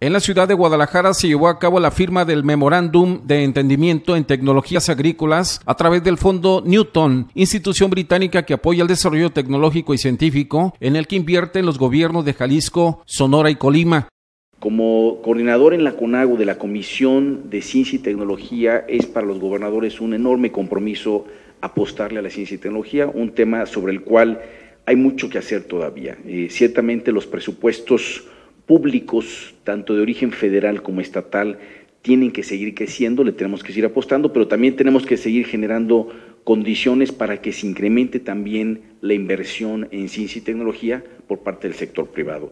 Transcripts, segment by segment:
En la ciudad de Guadalajara se llevó a cabo la firma del Memorándum de Entendimiento en Tecnologías Agrícolas a través del Fondo Newton, institución británica que apoya el desarrollo tecnológico y científico, en el que invierten los gobiernos de Jalisco, Sonora y Colima. Como coordinador en la CONAGO de la Comisión de Ciencia y Tecnología, es para los gobernadores un enorme compromiso apostarle a la ciencia y tecnología, un tema sobre el cual hay mucho que hacer todavía. Eh, ciertamente los presupuestos públicos, tanto de origen federal como estatal, tienen que seguir creciendo, le tenemos que seguir apostando, pero también tenemos que seguir generando condiciones para que se incremente también la inversión en ciencia y tecnología por parte del sector privado.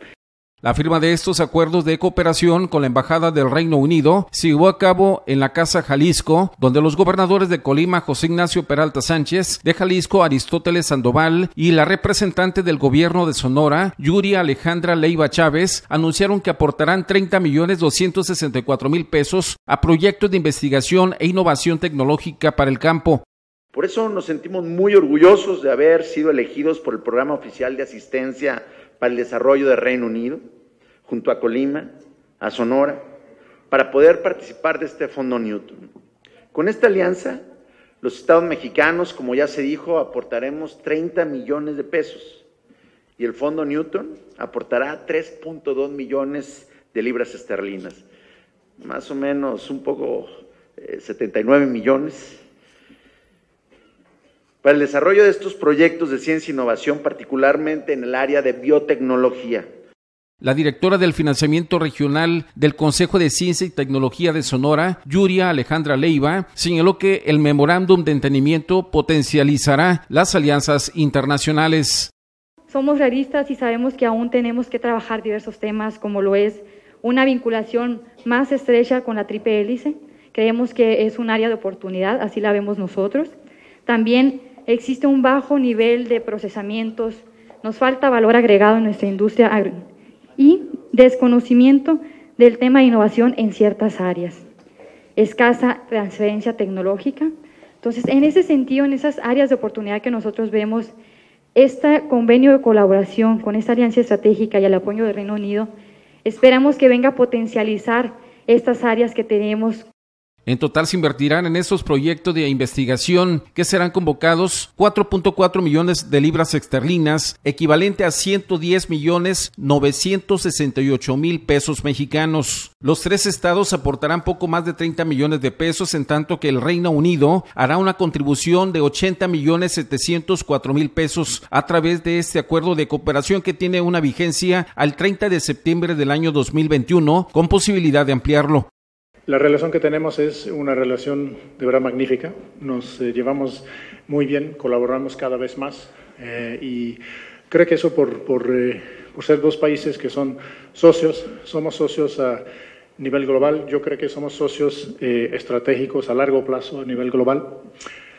La firma de estos acuerdos de cooperación con la Embajada del Reino Unido se llevó a cabo en la Casa Jalisco, donde los gobernadores de Colima, José Ignacio Peralta Sánchez, de Jalisco, Aristóteles Sandoval y la representante del gobierno de Sonora, Yuri Alejandra Leiva Chávez, anunciaron que aportarán 30 millones 264 mil pesos a proyectos de investigación e innovación tecnológica para el campo. Por eso nos sentimos muy orgullosos de haber sido elegidos por el Programa Oficial de Asistencia para el Desarrollo del Reino Unido, junto a Colima, a Sonora, para poder participar de este Fondo Newton. Con esta alianza, los estados mexicanos, como ya se dijo, aportaremos 30 millones de pesos y el Fondo Newton aportará 3.2 millones de libras esterlinas, más o menos un poco 79 eh, millones para el desarrollo de estos proyectos de ciencia e innovación, particularmente en el área de biotecnología. La directora del financiamiento regional del Consejo de Ciencia y Tecnología de Sonora, Yuria Alejandra Leiva, señaló que el memorándum de entendimiento potencializará las alianzas internacionales. Somos realistas y sabemos que aún tenemos que trabajar diversos temas, como lo es una vinculación más estrecha con la triple hélice. Creemos que es un área de oportunidad, así la vemos nosotros. También existe un bajo nivel de procesamientos, nos falta valor agregado en nuestra industria y desconocimiento del tema de innovación en ciertas áreas, escasa transferencia tecnológica. Entonces, en ese sentido, en esas áreas de oportunidad que nosotros vemos, este convenio de colaboración con esta alianza estratégica y el apoyo del Reino Unido, esperamos que venga a potencializar estas áreas que tenemos en total se invertirán en estos proyectos de investigación que serán convocados 4.4 millones de libras esterlinas, equivalente a 110 millones 968 mil pesos mexicanos. Los tres estados aportarán poco más de 30 millones de pesos, en tanto que el Reino Unido hará una contribución de 80 millones 704 mil pesos a través de este acuerdo de cooperación que tiene una vigencia al 30 de septiembre del año 2021 con posibilidad de ampliarlo. La relación que tenemos es una relación de verdad magnífica. Nos eh, llevamos muy bien, colaboramos cada vez más eh, y creo que eso por, por, eh, por, ser dos países que son socios, somos socios a nivel global. Yo creo que somos socios estratégicos a largo plazo a nivel global.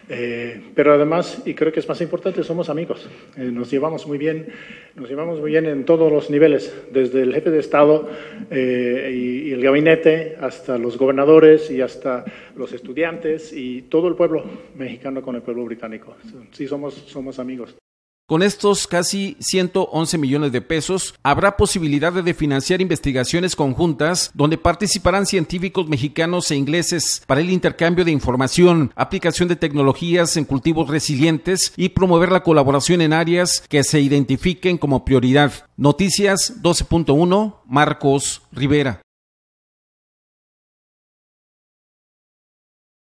Eh, pero además, y creo que es más importante, somos amigos. Eh, nos llevamos muy bien, nos llevamos muy bien en todos los niveles, desde el jefe de Estado eh, y, y, el gabinete hasta los gobernadores y hasta los estudiantes y todo el pueblo mexicano con el pueblo británico. Sí, somos, somos amigos. Con estos casi 111 millones de pesos, habrá posibilidad de financiar investigaciones conjuntas donde participarán científicos mexicanos e ingleses para el intercambio de información, aplicación de tecnologías en cultivos resilientes y promover la colaboración en áreas que se identifiquen como prioridad. Noticias 12.1, Marcos Rivera.